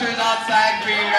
Adventures Outside Green